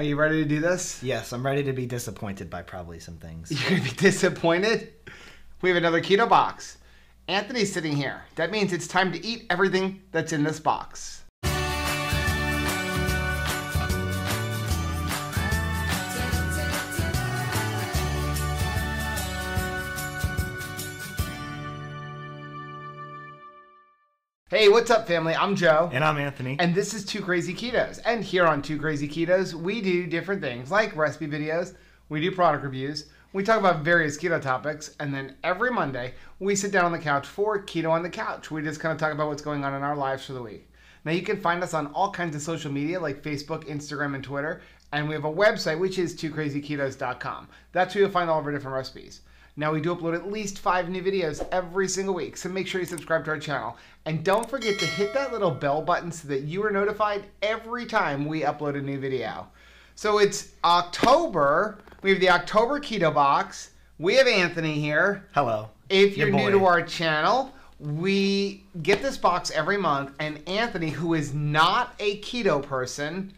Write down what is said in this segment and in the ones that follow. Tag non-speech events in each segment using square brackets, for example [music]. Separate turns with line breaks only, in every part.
Are you ready to do this?
Yes, I'm ready to be disappointed by probably some things. [laughs]
You're gonna be disappointed. We have another keto box. Anthony's sitting here. That means it's time to eat everything that's in this box. Hey, what's up, family? I'm Joe.
And I'm Anthony.
And this is Two Crazy Ketos. And here on Two Crazy Ketos, we do different things like recipe videos, we do product reviews, we talk about various keto topics, and then every Monday, we sit down on the couch for Keto on the Couch. We just kind of talk about what's going on in our lives for the week. Now, you can find us on all kinds of social media like Facebook, Instagram, and Twitter. And we have a website, which is twocrazyketos.com. That's where you'll find all of our different recipes. Now, we do upload at least five new videos every single week, so make sure you subscribe to our channel. And don't forget to hit that little bell button so that you are notified every time we upload a new video. So it's October. We have the October Keto Box. We have Anthony here.
Hello.
If you're new to our channel, we get this box every month, and Anthony, who is not a keto person,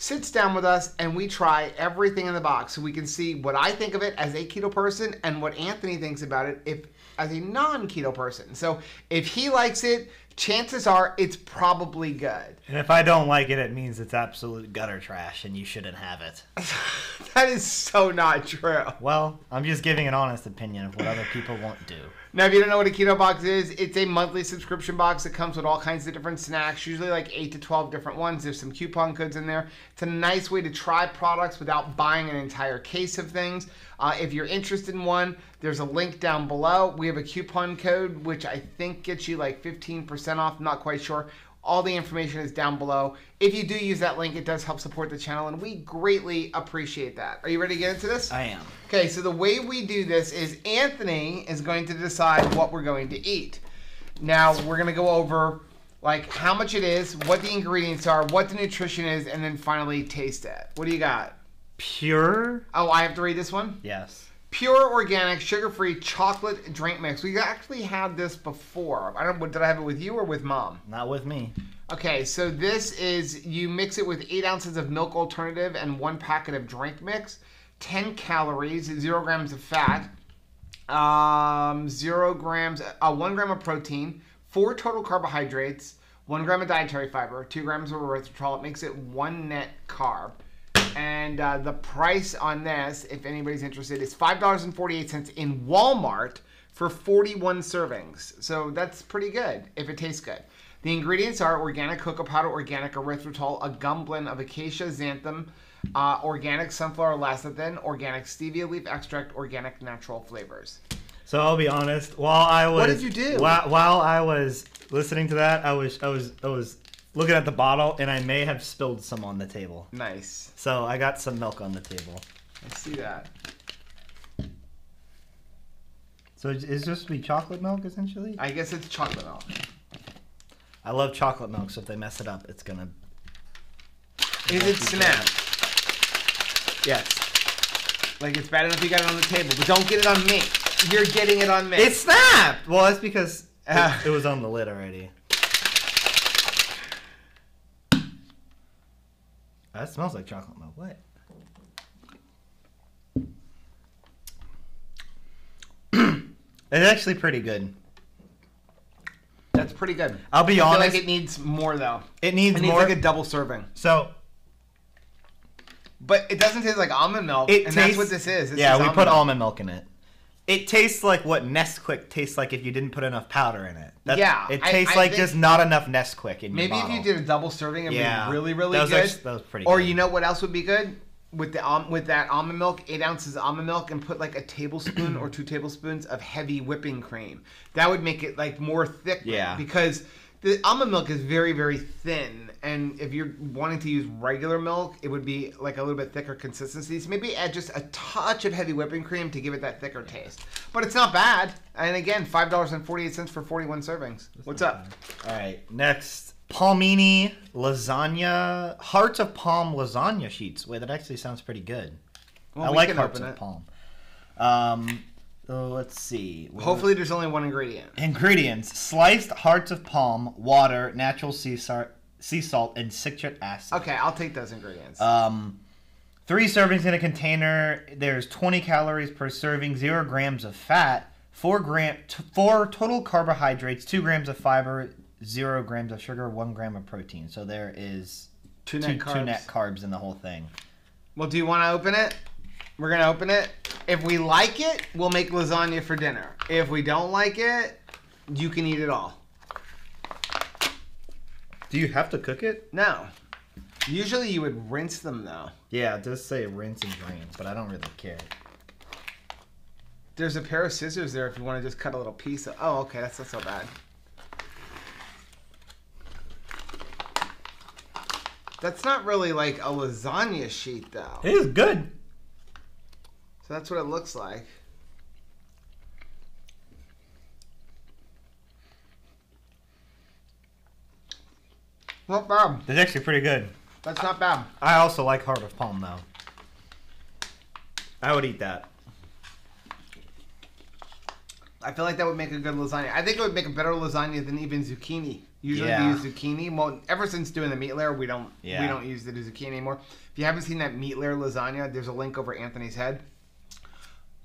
sits down with us and we try everything in the box so we can see what I think of it as a keto person and what Anthony thinks about it if as a non-keto person. So if he likes it, chances are it's probably good.
And if I don't like it, it means it's absolute gutter trash and you shouldn't have it. [laughs]
that is so not true.
Well, I'm just giving an honest opinion of what other people won't do.
Now, if you don't know what a keto box is, it's a monthly subscription box that comes with all kinds of different snacks, usually like 8 to 12 different ones. There's some coupon codes in there. It's a nice way to try products without buying an entire case of things. Uh, if you're interested in one, there's a link down below. We have a coupon code, which I think gets you like 15% off, I'm not quite sure. All the information is down below. If you do use that link, it does help support the channel, and we greatly appreciate that. Are you ready to get into this?
I am.
Okay, so the way we do this is Anthony is going to decide what we're going to eat. Now, we're going to go over like how much it is, what the ingredients are, what the nutrition is, and then finally taste it. What do you got?
Pure?
Oh, I have to read this one?
Yes.
Pure organic sugar-free chocolate drink mix. We actually had this before. I don't did I have it with you or with mom?
Not with me.
Okay, so this is you mix it with eight ounces of milk alternative and one packet of drink mix, 10 calories, zero grams of fat, um, zero grams, uh, one gram of protein, four total carbohydrates, one gram of dietary fiber, two grams of erythritol. It makes it one net carb. And uh, the price on this, if anybody's interested, is $5.48 in Walmart for 41 servings. So that's pretty good if it tastes good. The ingredients are organic cocoa powder, organic erythritol, a gum blend of acacia xanthan, uh, organic sunflower lecithin, organic stevia leaf extract, organic natural flavors.
So I'll be honest. While I was,
What did you do?
While, while I was listening to that, I was, I was, I was looking at the bottle, and I may have spilled some on the table.
Nice.
So I got some milk on the table.
I see that.
So this to be chocolate milk essentially?
I guess it's chocolate milk.
I love chocolate milk, so if they mess it up, it's gonna.
Is it snap? Yes. Like it's bad enough you got it on the table, but don't get it on me. You're getting it on me.
It snapped. Well, that's because it-
Ah.
it was on the lid already. That smells like chocolate milk. What? [clears throat] it's actually pretty good.
That's pretty good.
I'll be
I feel
honest.
like it needs more though.
it needs
It needs
more.
like a double serving.
so
But it doesn't taste like almond milk,
it
and
tastes.
that's what this is. This
yeah,
is
we put
milk.
almond milk in it. It tastes like what Nesquik tastes like if you didn't put enough powder in it. That-
Yeah,
it tastes
I
like just not enough Nesquik in your.
Maybe if you did a double serving, it'd
Yeah.
be really, really
That
good.
actu- that was pretty
Or
good.
you know what else would be good? With the um, with that almond milk, eight ounces of almond milk, and put like a tablespoon or two tablespoons of heavy whipping cream. That would make it like more thick.
Yeah.
Because the almond milk is very, very thin, and if you're wanting to use regular milk, it would be like a little bit thicker consistency. So maybe add just a touch of heavy whipping cream to give it that thicker taste. But it's not bad. And again, five dollars and forty eight cents for forty one servings. What's up?
All right, next palmini lasagna, hearts of palm lasagna sheets. Wait, that actually sounds pretty good.
Well,
I like hearts of palm. Um, so let's see. What-
Hopefully, there's only one ingredient.
ingredients: sliced hearts of palm, water, natural sea salt, sea salt, and citric acid.
Okay, I'll take those ingredients.
Um, Three servings in a container. There's 20 calories per serving, zero grams of fat, four gram, t- four total carbohydrates, two grams of fiber, zero grams of sugar, one gram of protein. So there is
Two
two,
net
two
carbs.
net carbs in the whole thing.
Well, do you want to open it? We're gonna open it. If we like it, we'll make lasagna for dinner. If we don't like it, you can eat it all.
Do you have to cook it?
No. Usually you would rinse them though.
Yeah, it does say rinse and drain, but I don't really care.
There's a pair of scissors there if you want to just cut a little piece of. Oh, okay, that's not so bad. That's not really like a lasagna sheet though.
It is good.
So that's what it looks like. Not bad.
It's actually pretty good.
That's not bad.
I also like heart of palm though. I would eat that.
I feel like that would make a good lasagna. I think it would make a better lasagna than even zucchini. Usually
Yeah.
we use zucchini. Well, ever since doing the meat layer, we don't
yeah.
we don't use the zucchini anymore. If you haven't seen that meat layer lasagna, there's a link over Anthony's head.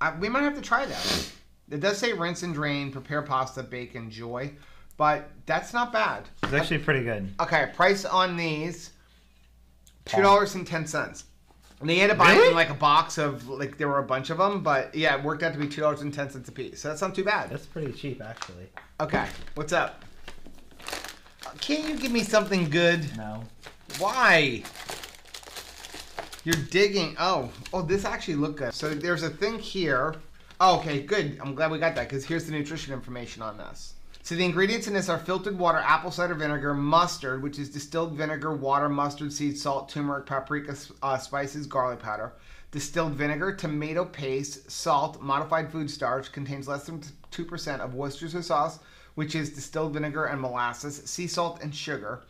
I, we might have to try that. It does say rinse and drain, prepare pasta, bake, and enjoy, but that's not bad.
It's actually pretty good.
Okay, price on these two dollars ten. And they had to buy
Really?
like a box of like there were a bunch of them, but yeah, it worked out to be two dollars and ten cents a piece. So that's not too bad.
That's pretty cheap actually.
Okay, what's up? Can't you give me something good?
No.
Why? You're digging. Oh, oh, this actually looked good. So there's a thing here. Oh, okay, good. I'm glad we got that because here's the nutrition information on this. So the ingredients in this are filtered water, apple cider vinegar, mustard, which is distilled vinegar, water, mustard seed, salt, turmeric, paprika, uh, spices, garlic powder, distilled vinegar, tomato paste, salt, modified food starch, contains less than 2% of Worcestershire sauce, which is distilled vinegar and molasses, sea salt and sugar,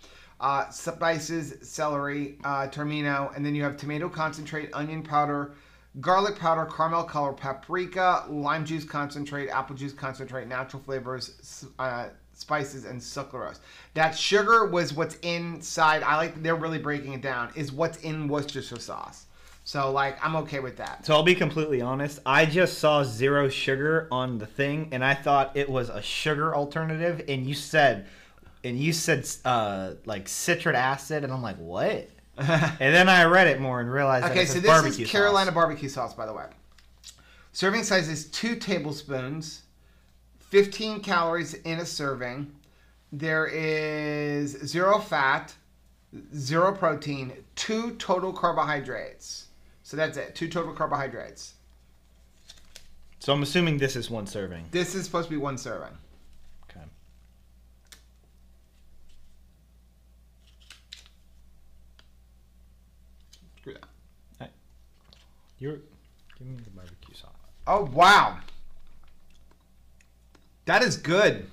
uh, spices, celery, uh, tamarind, and then you have tomato concentrate, onion powder, garlic powder, caramel color, paprika, lime juice concentrate, apple juice concentrate, natural flavors, uh, spices, and sucralose. That sugar was what's inside. I like they're really breaking it down. Is what's in Worcestershire sauce. So like I'm okay with that.
So I'll be completely honest. I just saw zero sugar on the thing, and I thought it was a sugar alternative. And you said, and you said uh, like citric acid, and I'm like, what? [laughs] and then I read it more and realized. that
Okay, so this is Carolina
sauce.
barbecue sauce, by the way. Serving size is two tablespoons, 15 calories in a serving. There is zero fat, zero protein, two total carbohydrates. So that's it, two total carbohydrates.
So I'm assuming this is one serving.
This is supposed to be one serving.
Okay.
Screw that.
You're give me the barbecue sauce.
Oh, wow. That is good.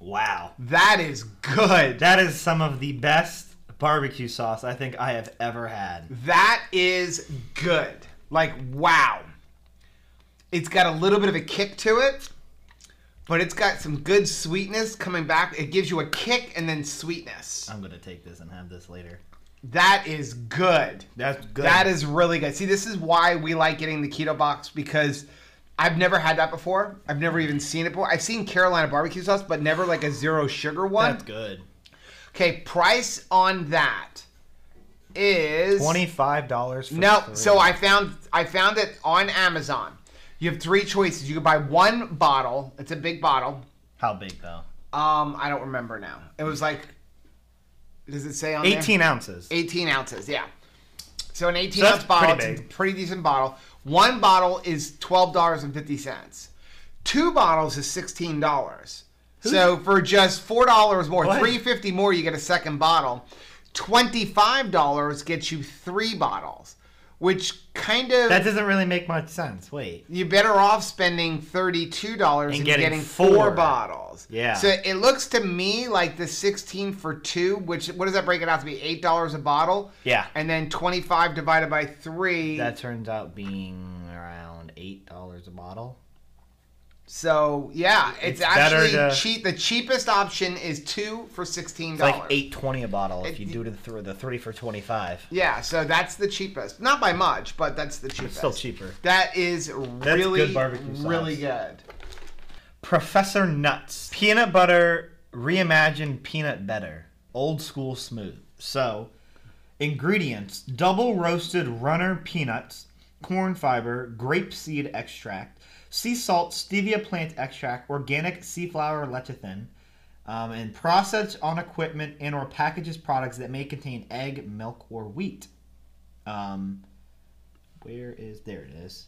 Wow.
That is good.
That is some of the best barbecue sauce I think I have ever had.
That is good. Like, wow. It's got a little bit of a kick to it, but it's got some good sweetness coming back. It gives you a kick and then sweetness.
I'm gonna take this and have this later.
That is good.
That's good.
That is really good. See, this is why we like getting the keto box because I've never had that before. I've never even seen it before. I've seen Carolina barbecue sauce, but never like a zero sugar one.
That's good.
Okay, price on that is
Twenty five dollars.
No, so I found I found it on Amazon. You have three choices. You can buy one bottle. It's a big bottle.
How big though?
Um, I don't remember now. It was like, does it say on there?
Eighteen ounces.
18 ounces, yeah. So an 18
So
ounce bottle,
pretty big.
pretty decent bottle. One bottle is twelve dollars and fifty cents. Two bottles is sixteen dollars. So for just four dollars more,
What?
three fifty more, you get a second bottle. Twenty five dollars gets you three bottles, which kind of
That doesn't really make much sense. Wait.
you're better off spending thirty-two dollars and, getting,
getting
four.
four.
bottles.
Yeah.
So it looks to me like the sixteen for two, which what does that break it out to be? Eight dollars a bottle.
Yeah.
And then twenty-five divided by three.
That turns out being around eight dollars a bottle.
So yeah, it's,
It's
actually
to-
cheap. The cheapest option is two for sixteen dollars.
like eight twenty a bottle if
It-
you do the th- the three for twenty five.
Yeah, so that's the cheapest. Not by much, but that's the cheapest.
It's still cheaper.
That is really,
good
really good.
Professor Nutz peanut butter reimagined peanut better old school smooth. So ingredients: double roasted runner peanuts, corn fiber, grapeseed extract, sea salt, stevia plant extract, organic sea flour lecithin. Um, and processed on equipment and or packages products that may contain egg, milk, or wheat. Um, where is there it is?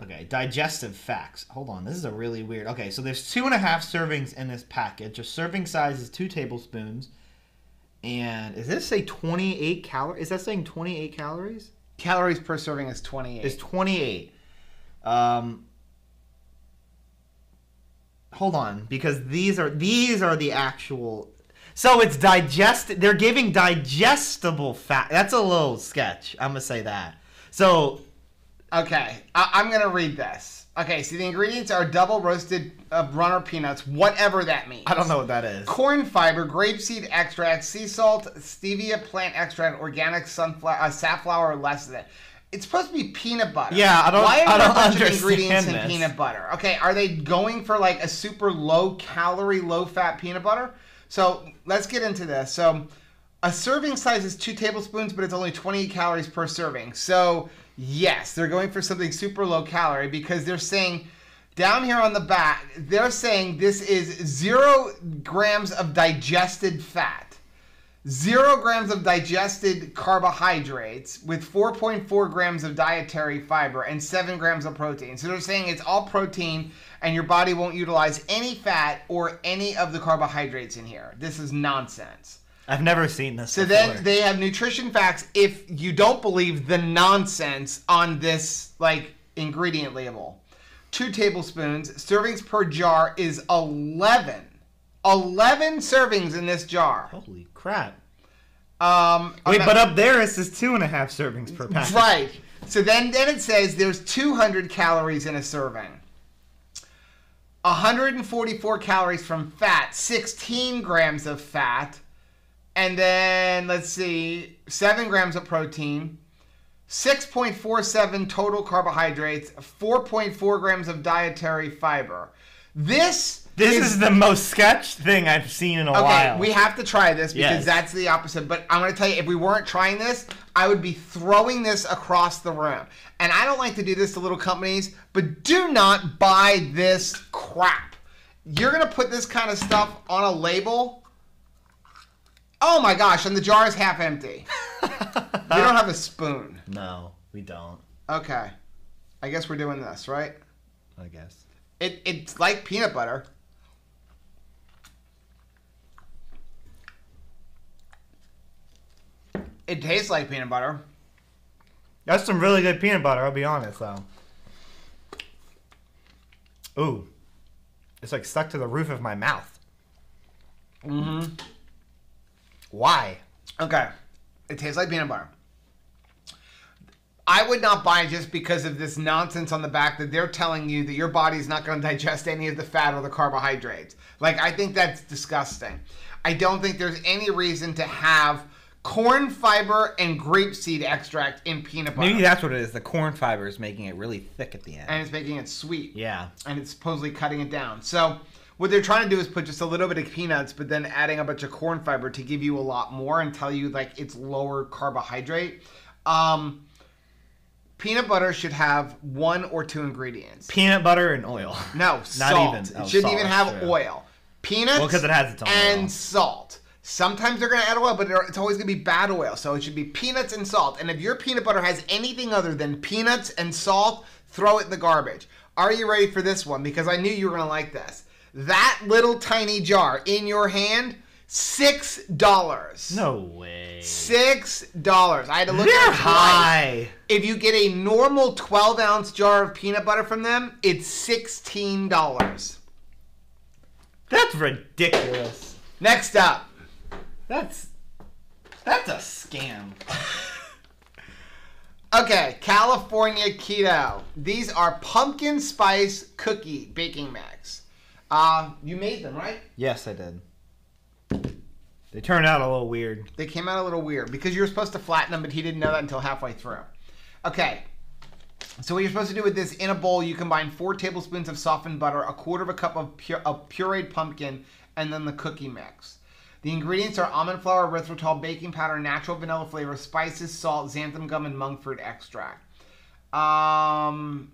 Okay, digestive facts. Hold on, this is a really weird. Okay, so there's two and a half servings in this package. A serving size is two tablespoons. And is this say 28 calories? Is that saying 28 calories?
Calories per serving is twenty-eight.
It's 28. Um, hold on, because these are these are the actual. So it's digest. They're giving digestible fat. That's a little sketch. I'm gonna say that. So
Okay, I- I'm gonna read this. Okay, so the ingredients are double roasted uh, runner peanuts, whatever that means.
I don't know what that is.
Corn fiber, grapeseed extract, sea salt, stevia plant extract, organic sunflower, uh, safflower lecithin. It's supposed to be peanut butter.
Yeah, I don't-
Why are
I
there a
don't
bunch of ingredients in peanut butter? Okay, are they going for like a super low calorie, low fat peanut butter? So let's get into this. So a serving size is two tablespoons, but it's only 28 calories per serving. So yes, they're going for something super low calorie because they're saying down here on the back, they're saying this is zero grams of digested fat, zero grams of digested carbohydrates with 4.4 grams of dietary fiber and seven grams of protein. So they're saying it's all protein and your body won't utilize any fat or any of the carbohydrates in here. This is nonsense.
I've never seen this.
So
before.
then they have nutrition facts if you don't believe the nonsense on this like ingredient label. Two tablespoons, servings per jar is 11. 11 servings in this jar.
Holy crap!
Um,
Wait,
I'm
but up there it says two and a half servings per package.
right. So then, then it says there's 200 calories in a serving. 144 calories from fat, 16 grams of fat, and then let's see, 7 grams of protein, 6.47 total carbohydrates, 4.4 grams of dietary fiber. This
This is, the most sketch thing I've seen in a
Okay,
while.
we have to try this because
Yes.
that's the opposite. But I'm going to tell you, if we weren't trying this, I would be throwing this across the room. And I don't like to do this to little companies, but do not buy this crap. You're going to put this kind of stuff on a label. Oh my gosh, and the jar is half empty. [laughs] we don't have a spoon.
no, we don't.
Okay. I guess we're doing this, right?
I guess.
It, it's like peanut butter. It tastes like peanut butter.
That's some really good peanut butter. I'll be honest, though. Ooh, it's like stuck to the roof of my mouth.
Mm-hmm.
Why?
Okay. It tastes like peanut butter. I would not buy it just because of this nonsense on the back that they're telling you that your body's not going to digest any of the fat or the carbohydrates. Like, I think that's disgusting. I don't think there's any reason to have corn fiber and grapeseed extract in peanut butter.
Maybe that's what it is. The corn fiber is making it really thick at the end.
and it's making it sweet.
yeah.
and it's supposedly cutting it down. So what they're trying to do is put just a little bit of peanuts, but then adding a bunch of corn fiber to give you a lot more and tell you like it's lower carbohydrate. Um, peanut butter should have one or two ingredients.
Peanut butter and oil.
No, [laughs]
Not
salt.
even- oh,
it shouldn't even have
true.
oil. Peanuts
Well, 'cause it has its own
and
oil.
salt. Sometimes they're going to add oil, but it's always going to be bad oil. So it should be peanuts and salt. And if your peanut butter has anything other than peanuts and salt, throw it in the garbage. Are you ready for this one? Because I knew you were going to like this. That little tiny jar in your hand, six dollars.
No way.
Six dollars. I had to look
They're
at it
high.
If you get a normal 12 ounce jar of peanut butter from them, it's $16.
That's ridiculous.
Next up,
That's that's a scam. [laughs]
Okay, California Keto. These are pumpkin spice cookie baking mix. Uh, you made them, right?
Yes, I did. They turned out a little weird.
They came out a little weird because you were supposed to flatten them, but he didn't know that until halfway through. Okay. So what you're supposed to do with this, in a bowl, you combine four tablespoons of softened butter, a quarter of a cup of, pure, of pureed pumpkin, and then the cookie mix. The ingredients are almond flour, erythritol, baking powder, natural vanilla flavor, spices, salt, xanthan gum, and monk fruit extract. Um,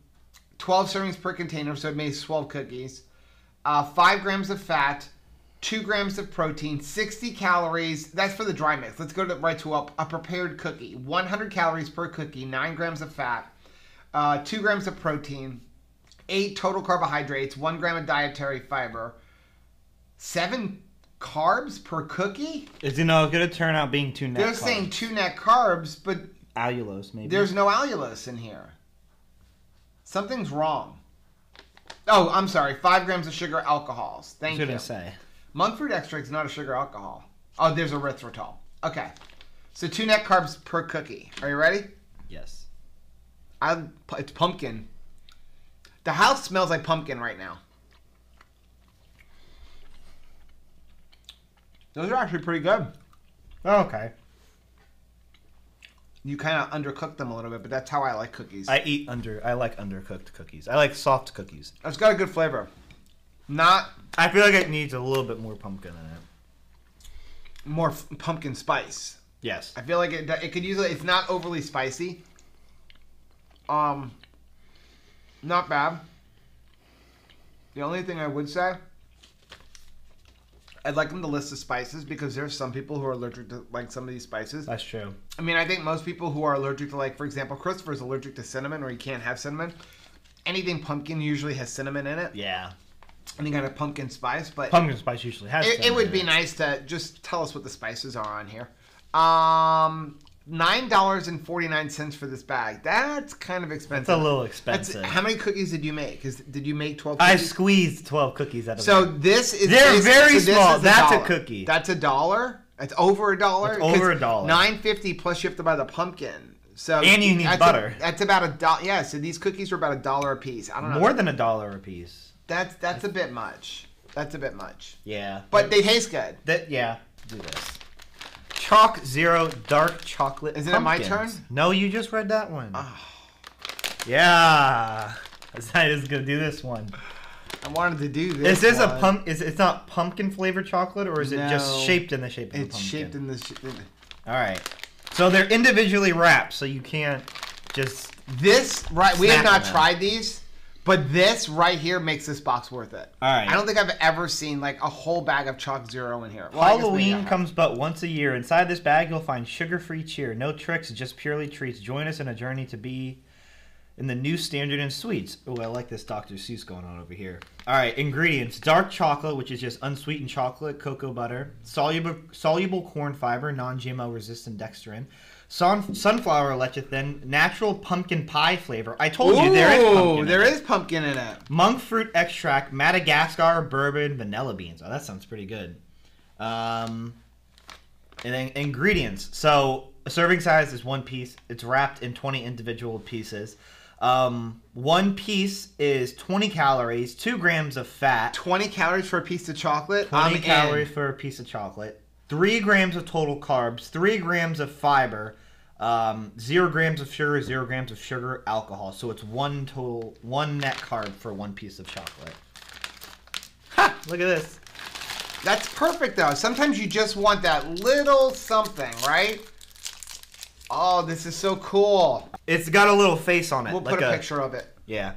12 servings per container, so it makes 12 cookies. Uh, 5 grams of fat, 2 grams of protein, 60 calories. That's for the dry mix. Let's go to, right to a, a prepared cookie. 100 calories per cookie, 9 grams of fat, uh, 2 grams of protein, 8 total carbohydrates, 1 gram of dietary fiber, 7 carbs per cookie?
Is it not going to turn out being two net
They're
carbs?
saying 2 net carbs, but
allulose, maybe.
there's no allulose in here. Something's wrong. Oh, I'm sorry. 5 grams of sugar alcohols. Thank you.
going to say.
Monk fruit extract is not a sugar alcohol. Oh, there's erythritol. Okay. So two net carbs per cookie. Are you ready?
Yes.
I, it's pumpkin. The house smells like pumpkin right now. Those are actually pretty good.
Oh, okay.
You kind of undercook them a little bit, but that's how I like cookies.
I eat under. I like undercooked cookies. I like soft cookies.
it's got a good flavor. Not
I feel like it needs a little bit more pumpkin in it.
more f- pumpkin spice.
Yes.
I feel like it, it could use it's not overly spicy. Um, not bad. The only thing I would say, I'd like them to list the spices because there's some people who are allergic to like some of these spices.
That's true.
I mean, I think most people who are allergic to like, for example, Christopher's allergic to cinnamon or you can't have cinnamon. Anything pumpkin usually has cinnamon in it.
Yeah.
Any kind of pumpkin spice, but
Pumpkin spice usually has.
it, it would be nice to just tell us what the spices are on here. Um, nine dollars and forty nine cents for this bag. That's kind of expensive.
It's a little
That's,
expensive.
how many cookies did you make? Is did you make twelve? Cookies?
I squeezed twelve cookies out of
so
it.
this is
They're very
so
small. That's a
dollar.
cookie.
That's a dollar. It's over a dollar.
It's over a dollar.
Nine fifty plus you have to buy the pumpkin. So
And you need
that's
butter.
A, that's about a dollar. Yeah. So these cookies are about a dollar a piece. I don't know.
More than a dollar a piece.
That's that's a bit much. That's a bit much.
Yeah.
But they taste good.
that yeah. Do this. ChocZero dark chocolate.
Isn't it my turn?
No, you just read that one.
Ah.
Yeah. I decided was gonna do this one.
I wanted to do this.
Is this a pump? Is it's not pumpkin flavored chocolate, or is it just shaped in the shape of
It's
a pumpkin?
shaped in the. sh-
All right. So they're individually wrapped, so you can't just.
This right. We have not tried these, but this right here makes this box worth it.
All right.
I don't think I've ever seen like a whole bag of ChocZero in here. Well, I guess maybe I
Halloween comes but once a year. Inside this bag, you'll find sugar-free cheer. No tricks, just purely treats. Join us in a journey to be in the new standard in sweets. Oh, I like this Dr. Seuss going on over here. All right, ingredients: dark chocolate, which is just unsweetened chocolate, cocoa butter, soluble soluble corn fiber, non-GMO resistant dextrin. Sun, sunflower lecithin, natural pumpkin pie flavor. I told you there is
Ooh,
pumpkin. in
there
it.
is pumpkin in it.
Monk fruit extract, Madagascar bourbon, vanilla beans. Oh, that sounds pretty good. Um, and then ingredients. So a serving size is one piece. It's wrapped in 20 individual pieces. Um, one piece is 20 calories, two grams of fat,
Twenty calories for a piece of chocolate.
20
I'm in.
calories for a piece of chocolate, three grams of total carbs, three grams of fiber, um, zero grams of sugar, zero grams of sugar, alcohol. So it's one total, one net carb for one piece of chocolate. Ha! Look at this.
That's perfect though. Sometimes you just want that little something, right? Oh, this is so cool.
It's got a little face on it.
We'll
like
put a, picture of it.
Yeah.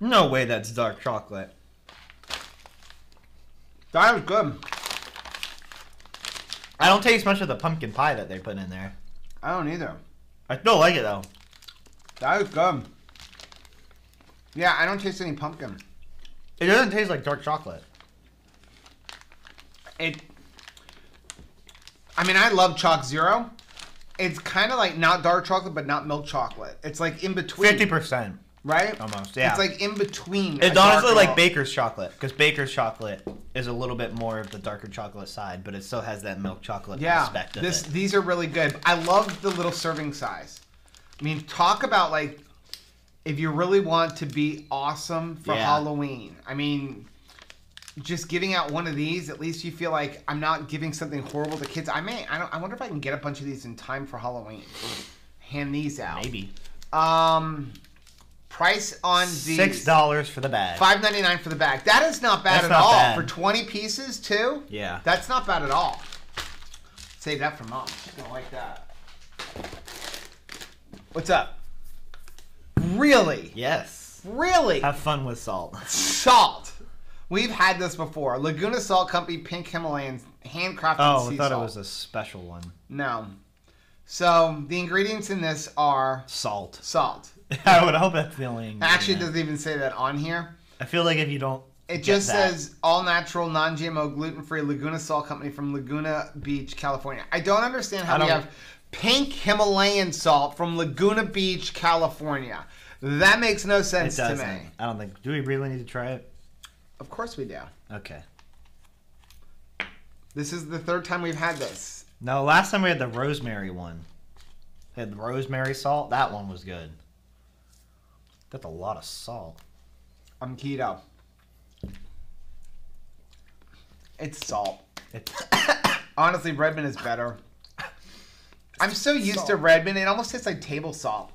No way that's dark chocolate.
That was good.
I don't taste much of the pumpkin pie that they put in there.
I don't either.
I still like it though.
That was good. Yeah, I don't taste any pumpkin.
It doesn't taste like dark chocolate.
It. I mean, I love ChocZero. It's kind of like not dark chocolate, but not milk chocolate. It's like in between,
Fifty percent
right?
almost. Yeah.
It's like in between.
it's honestly like
a-
baker's chocolate because baker's chocolate is a little bit more of the darker chocolate side, but it still has that milk chocolate
Yeah,
aspect of
this
it.
these are really good. I love the little serving size. I mean, talk about like if you really want to be awesome for
Yeah.
Halloween. I mean, just giving out one of these, at least you feel like I'm not giving something horrible to kids. I may. I don't. I wonder if I can get a bunch of these in time for Halloween. Hand these out.
Maybe
Um, price on these
six dollars for the bag.
Five ninety nine for the bag. That is not bad
That's
at
not
all
bad.
for twenty pieces too.
Yeah.
That's not bad at all. Save that for mom. She's gonna like that. What's up? Really?
Yes.
Really?
Have fun with salt. [laughs]
Salt. We've had this before. Laguna Salt Company Pink Himalayans handcrafted
Oh,
sea
I thought
salt.
it was a special one.
No. So the ingredients in this are
Salt.
salt. [laughs]
I would hope that's the only.
Actually, it doesn't even say that on here.
I feel like if you don't.
It just
that-
says all natural, non GMO, gluten free Laguna Salt Company from Laguna Beach, California. I don't understand how
I
we have pink Himalayan salt from Laguna Beach, California. That makes no sense to me.
I don't think. Do we really need to try it?
Of course we do.
Okay.
This is the third time we've had this.
No, last time we had the rosemary one. We had the rosemary salt. That one was good. That's a lot of salt.
I'm keto. It's salt.
It's
Honestly, Redmond is better. [coughs] I'm so used to
Salt.
Redmond, it almost tastes like table salt.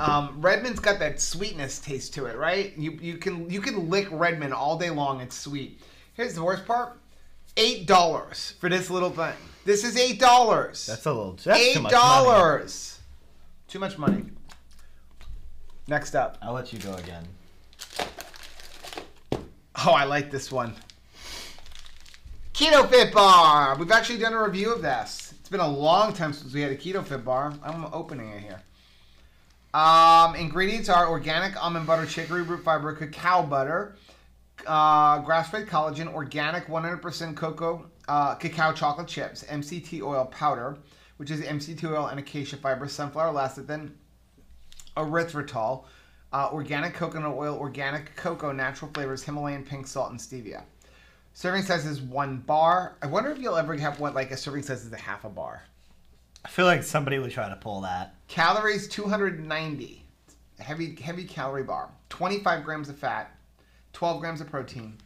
Um, Redmond's got that sweetness taste to it, right? You you can you can lick Redmond all day long. It's sweet. Here's the worst part: eight dollars for this little thing. This is eight dollars.
that's a little. That's too
Eight dollars. Too much money. Next up.
I'll let you go again.
Oh, I like this one. Keto Fit Bar. We've actually done a review of this. It's been a long time since we had a Keto Fit Bar. I'm opening it here. Um, ingredients are organic almond butter, chicory root fiber, cacao butter, uh, grass-fed collagen, organic 100% cocoa, uh, cacao chocolate chips, MCT oil powder, which is MCT oil and acacia fiber, sunflower lecithin, erythritol, uh, organic coconut oil, organic cocoa, natural flavors, Himalayan pink salt, and stevia. Serving size is one bar. I wonder if you'll ever have what like a serving size is a half a bar.
I feel like somebody would try to pull that.
Calories 290. Heavy heavy calorie bar. 25 grams of fat, 12 grams of protein,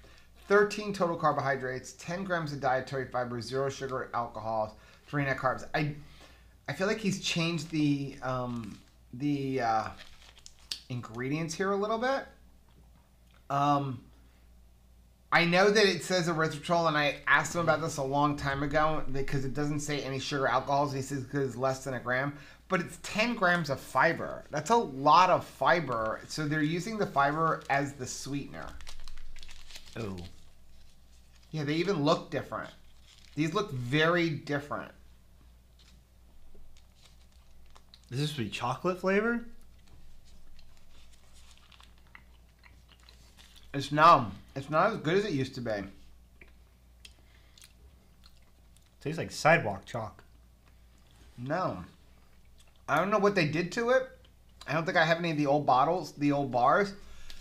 13 total carbohydrates, 10 grams of dietary fiber, zero sugar, alcohol, three net carbs. I I feel like he's changed the um, the uh, ingredients here a little bit. Um, I know that it says erythritol, and I asked him about this a long time ago because it doesn't say any sugar alcohols. He says it's less than a gram, but it's 10 grams of fiber. That's a lot of fiber. So they're using the fiber as the sweetener.
Oh.
Yeah, they even look different. These look very different.
Is this be chocolate flavor?
It's numb. It's not as good as it used to be.
Tastes like sidewalk chalk.
No. I don't know what they did to it. I don't think I have any of the old bottles, the old bars,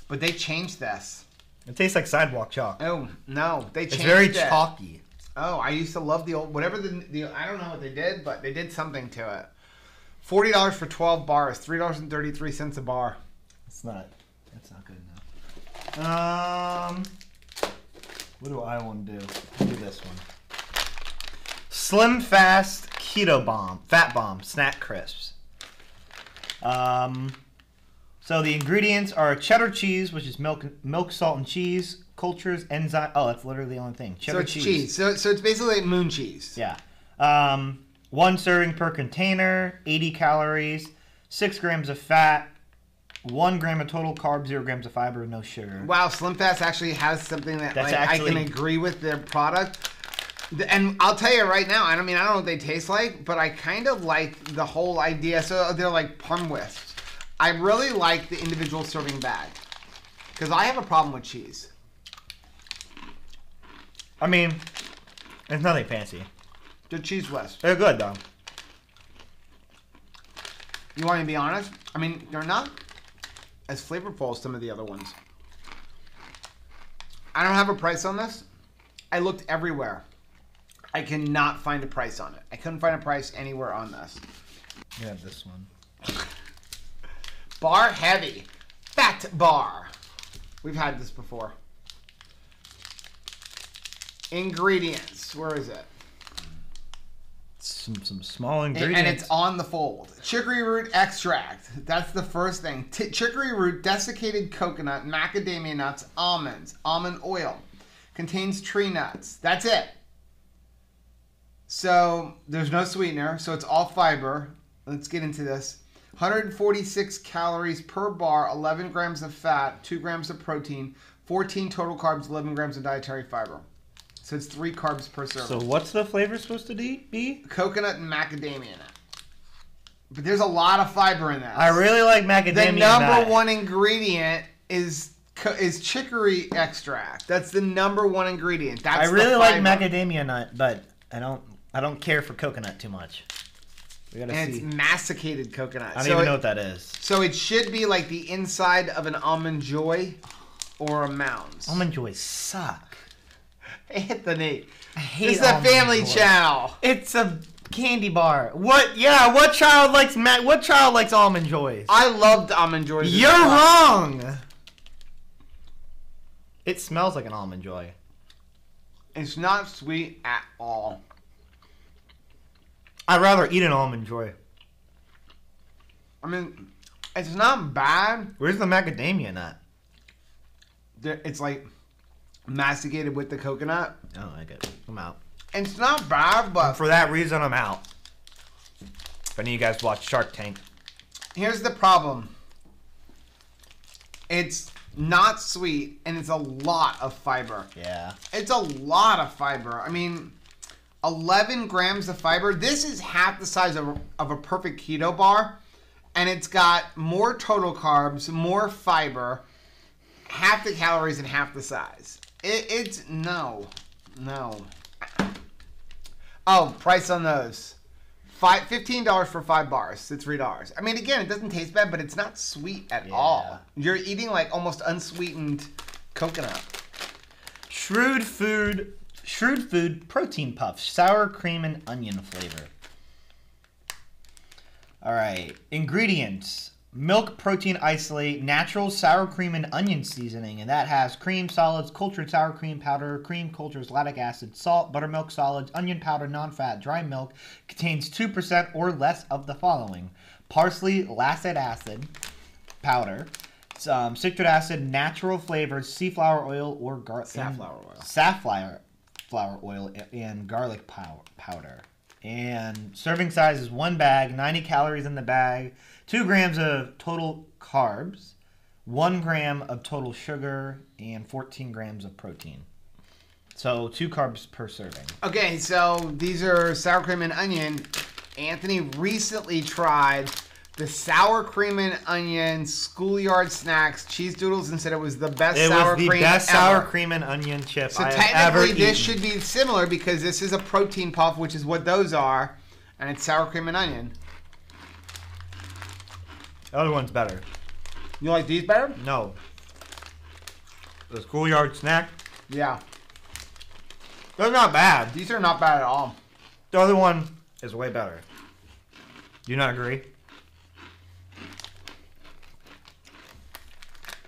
but they changed this.
It tastes like sidewalk chalk.
Oh no, they changed It's
very
it.
chalky.
Oh, I used to love the old whatever the the I don't know what they did, but they did something to it. Forty dollars for twelve bars, three dollars and thirty three cents a bar.
It's not. That's not good enough. Um, what do I want to do? I'll do this one. Slim Fast Keto Bomb, Fat Bomb, Snack Crisps. Um, so the ingredients are cheddar cheese, which is milk, milk, salt, and cheese. Cultures, enzyme. Oh, that's literally the only thing. Cheddar
so it's cheese. So so it's basically moon cheese.
Yeah. Um, one serving per container, 80 calories, six grams of fat, one gram of total carbs, zero grams of fiber, no sugar.
Wow, Slim Fast actually has something that
That's
like, I can agree with their product. And I'll tell you right now, I don't mean I don't know what they taste like, but I kind of like the whole idea. So uh, they're like plum wisps. I really like the individual serving bag because I have a problem with cheese.
I mean, it's nothing fancy.
The cheese wisps.
They're good though.
You want me to be honest? I mean, they're not as flavorful as some of the other ones. I don't have a price on this. I looked everywhere. I cannot find a price on it. I couldn't find a price anywhere on this.
You have this one. [laughs]
Bar heavy. Fat bar. We've had this before. Ingredients. Where is it?
Some some small
And-
ingredients.
And it's on the fold. Chicory root extract. That's the first thing. T- chicory root, desiccated coconut, macadamia nuts, almonds, almond oil. Contains tree nuts. That's it. So there's no sweetener, so it's all fiber. Let's get into this. 146 calories per bar, 11 grams of fat, 2 grams of protein, 14 total carbs, 11 grams of dietary fiber. So it's 3 carbs per serving
so what's the flavor supposed to be?
coconut and macadamia nut. But there's a lot of fiber in that.
I really like macadamia.
the number
nut.
one ingredient is is chicory extract. That's the number one ingredient. That's
I really like macadamia nut, but I don't I don't care for coconut too much. We gotta
and
see.
it's masticated coconut.
I don't
so
even
it,
know what that is.
So it should be like the inside of an almond joy or a mounds.
Almond joys suck.
Hit the Nate.
I hate
This is a family channel.
It's a candy bar. What? Yeah. What child likes ma- What child likes almond joys?
I loved almond joys.
You're wrong. It smells like an almond joy.
It's not sweet at all.
I'd rather eat an almond joy.
I mean, it's not bad.
Where's the macadamia nut?
It's like masticated with the coconut.
Oh, I don't like it. I'm out.
It's not bad, but
For that reason, I'm out. If any of you guys watch Shark Tank,
here's the problem. It's not sweet and it's a lot of fiber.
yeah.
It's a lot of fiber. I mean, 11 grams of fiber. This is half the size of, of a perfect keto bar, and it's got more total carbs, more fiber, half the calories, and half the size. It, it's no, no. Oh, price on those. Five, $15 for five bars to $3. I mean, again, it doesn't taste bad, but it's not sweet at
Yeah.
all. You're eating like almost unsweetened coconut.
Shrewd food, shrewd food protein puffs, sour cream and onion flavor. All right, ingredients: milk protein isolate, natural sour cream and onion seasoning, and that has cream solids, cultured sour cream powder, cream cultures, lactic acid, salt, buttermilk solids, onion powder, non-fat, dry milk. Contains two percent or less of the following: parsley, lactic acid powder, um, citric acid, natural flavors, sea flower oil or gar-
Safflower oil.
safflower flower oil and garlic pow- powder. And serving size is one bag, 90 calories in the bag, two grams of total carbs, one gram of total sugar, and 14 grams of protein. So two carbs per serving.
Okay, so these are sour cream and onion. Anthony recently tried the sour cream and onion schoolyard snacks cheese doodles and said it was the best
It
sour
was the
cream
best
ever.
sour cream and onion chip
So
I have ever
technically, this
eaten.
should be similar because this is a protein puff, which is what those are, and it's sour cream and onion.
The other one's better.
You like these better?
No. The schoolyard snack.
Yeah,
They're not bad.
these are not bad at all.
The other one is way better. Do you not agree?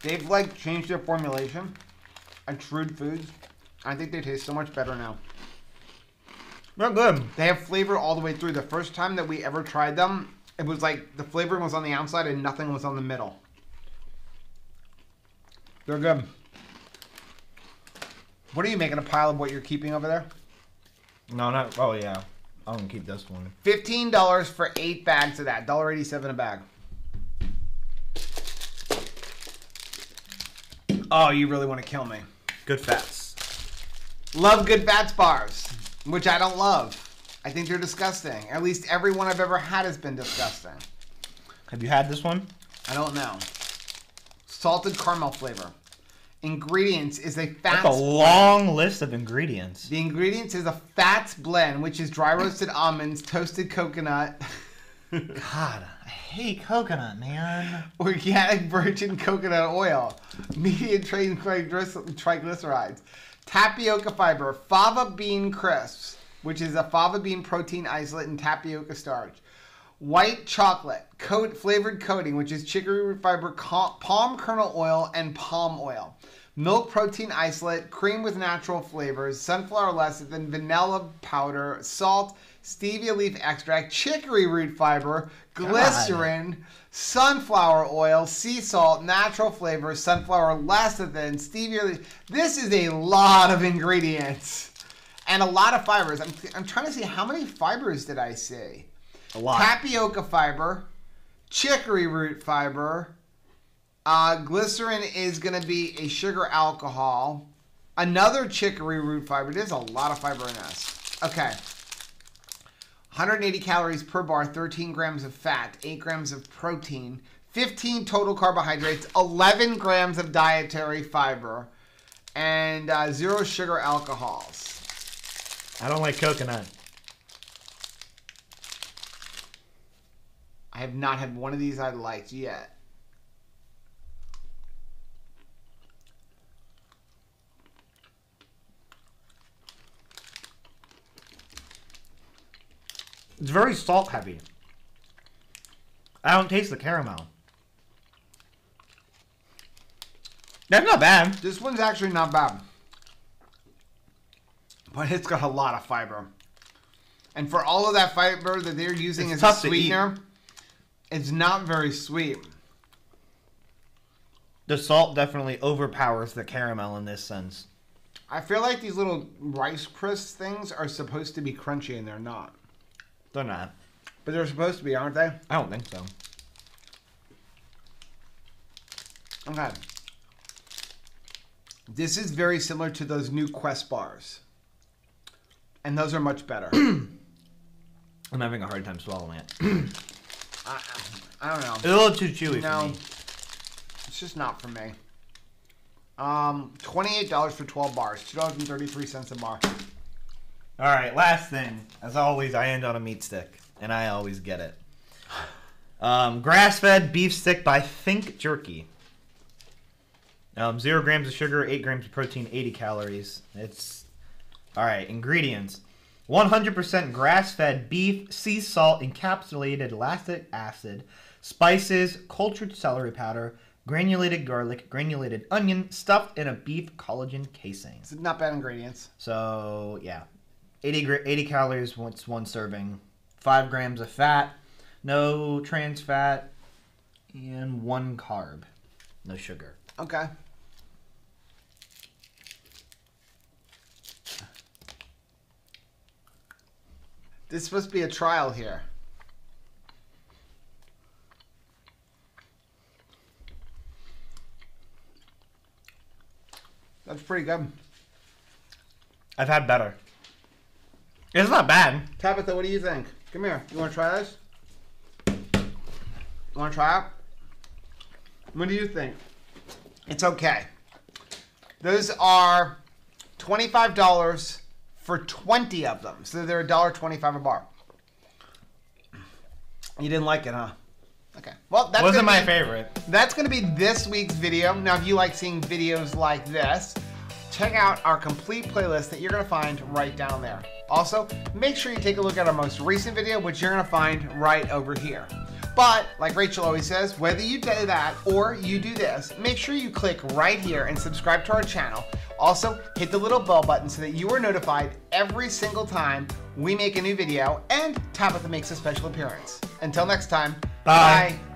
They've like changed their formulation at Shrewd Foods. I think they taste so much better now.
They're good.
They have flavor all the way through. The first time that we ever tried them, it was like the flavoring was on the outside and nothing was on the middle. They're good. What are you making a pile of what you're keeping over there?
No, not. Oh yeah. I'm gonna keep this one.
Fifteen dollars for eight bags of that. Dollar eighty-seven a bag. Oh, you really want to kill me?
Good fats.
Love good fats bars, which I don't love. I think they're disgusting. At least every one I've ever had has been disgusting.
Have you had this one?
I don't know. Salted caramel flavor. Ingredients is a
That's a long list of ingredients.
The ingredients is a fats blend, which is dry roasted almonds, toasted coconut. [laughs]
God, I hate coconut, man.
Organic virgin coconut oil. Medium chain triglycerides. Tapioca fiber. Fava bean crisps, which is a fava bean protein isolate and tapioca starch. White chocolate, coat flavored coating, which is chicory root fiber, palm kernel oil, and palm oil. Milk protein isolate, cream with natural flavors, sunflower lecithin, vanilla powder, salt, stevia leaf extract, chicory root fiber, glycerin, sunflower oil, sea salt, natural flavors, sunflower lecithin, stevia leaf. This is a lot of ingredients and a lot of fibers. I'm, I'm trying to see how many fibers did I see?
A lot.
Tapioca fiber, chicory root fiber, uh, glycerin is going to be a sugar alcohol, another chicory root fiber. There's a lot of fiber in this. Okay. 180 calories per bar, 13 grams of fat, 8 grams of protein, 15 total carbohydrates, 11 grams of dietary fiber, and uh, zero sugar alcohols.
I don't like coconut.
I have not had one of these I liked yet.
It's very salt heavy. I don't taste the caramel. That's not bad.
This one's actually not bad. But it's got a lot of fiber. And for all of that fiber that they're using
It's
as a
tough to eat.
sweetener, it's not very sweet.
The salt definitely overpowers the caramel in this sense.
I feel like these little Rice Crisp things are supposed to be crunchy and they're not.
They're not.
But they're supposed to be, aren't they?
I don't think so.
Okay. This is very similar to those new Quest bars. And those are much better. [clears throat]
I'm having a hard time swallowing it. [clears throat]
I, I don't know.
It's a little too chewy
No,
for me.
it's just not for me. Um, twenty-eight dollars for twelve bars, two dollars and thirty-three cents a bar.
All right, last thing. As always, I end on a meat stick, and I always get it. Um, grass-fed beef stick by Think Jerky. Um, zero grams of sugar, eight grams of protein, 80 calories. It's all right. Ingredients: 100% grass-fed beef, sea salt, encapsulated lactic acid, spices, cultured celery powder, granulated garlic, granulated onion, stuffed in a beef collagen casing.
It's not bad ingredients.
So yeah, 80, 80 calories once one serving, five grams of fat, no trans fat, and one carb, no sugar.
Okay. This is supposed to be a trial here. That's pretty good.
I've had better. It's not bad.
Tabitha, what do you think? Come here. You want to try this? You want to try it? What do you think? It's okay. Those are twenty-five dollars for twenty of them, so they're a dollar twenty-five a bar. You didn't like it, huh? Okay. Well, that's
Wasn't my
be-
favorite.
that's going to be this week's video. Now, if you like seeing videos like this, check out our complete playlist that you're going to find right down there. Also, make sure you take a look at our most recent video, which you're going to find right over here. But, like Rachel always says, whether you do that or you do this, make sure you click right here and subscribe to our channel. Also, hit the little bell button so that you are notified every single time we make a new video and Tabitha makes a special appearance. Until next time,
Bye.
bye.